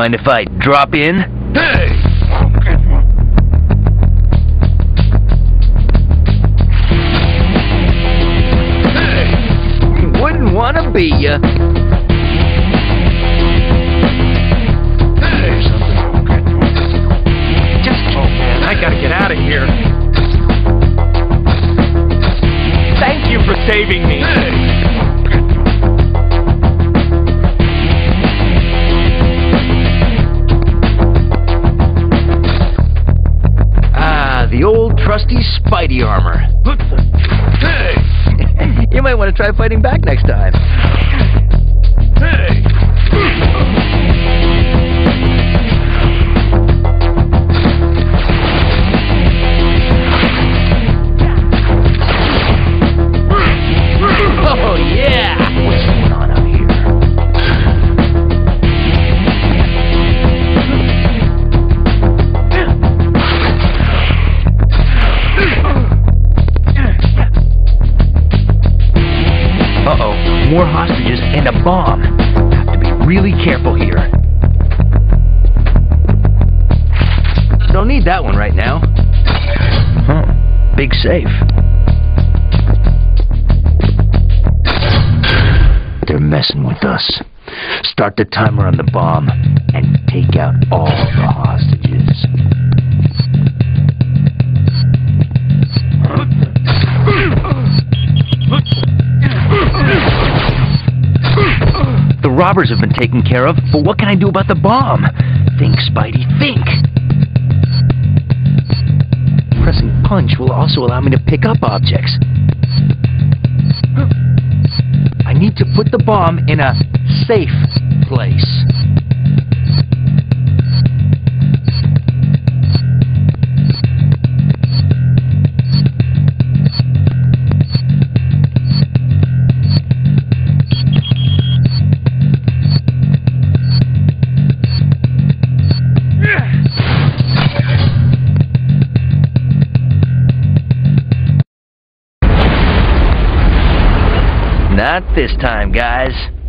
Mind if I drop in? Hey! Hey! Wouldn't want to be ya. Hey! Just, oh man, I gotta get out of here. Thank you for saving me. Hey! The old trusty Spidey armor. Hey! you might want to try fighting back next time. Hey! More hostages and a bomb. Have to be really careful here. Don't need that one right now. Huh, big safe. They're messing with us. Start the timer on the bomb and take out all the hostages. Robbers have been taken care of, but what can I do about the bomb? Think, Spidey, think! Pressing punch will also allow me to pick up objects. I need to put the bomb in a safe place. Not this time, guys.